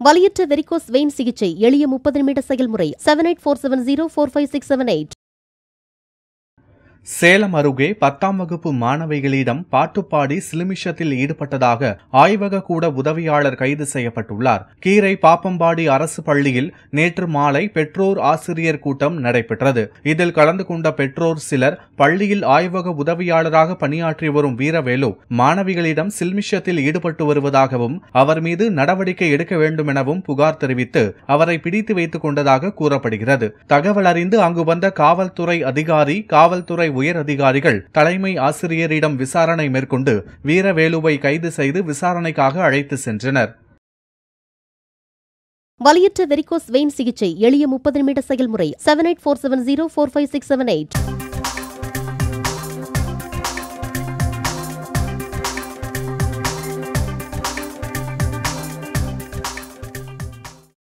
வலியற்ற varicose vein சிகிச்சை எளிய முப்பது நிமிட செயல்முறை seven eight four seven zero four five six seven eight Salem அருகே பத்தாம் வகுப்பு மாணவிகளிடம் பாட்டுப்பாடி சிலுமிஷத்தில் ஈடுபட்டதாக ஆய்வக கூட உதவியாளர் கைது செய்யப்பட்டுள்ளார். கீரை பாப்பம்பாடி அரசு பள்ளியில் நேற்று மாலை பெற்றோர் ஆசிரியர் கூட்டம் நடைபெற்றது. இதில் கலந்து கொண்ட பெற்றோர் சிலர் பள்ளியில் ஆய்வக உதவியாளராக பணியாற்றி வரும் வீரவேலு மாணவிகளிடம் சில்மிஷத்தில் ஈடுபட்டு வருவதாகவும் அவர் மீது நடவடிக்கை எடுக்க வேண்டும் எனவும் புகார் தெரிவித்து அவரை பிடித்து வைத்துக் கொண்டதாக கூறப்படுகிறது. தகவல் அறிந்து அங்கு வந்த காவல்துறை அதிகாரி காவல்துறை உயர் அதிகாரிகள் தலைமை ஆசிரியரிடம் விசாரணை மேற்கொண்டு வீரவேலுவை கைது செய்து விசாரணைக்காக அழைத்து சென்றனர். வலியற்ற வெரிகோஸ் வெயின் சிகிச்சை எளிய முப்பது நிமிட செயல்முறை seven eight four seven zero four five six seven eight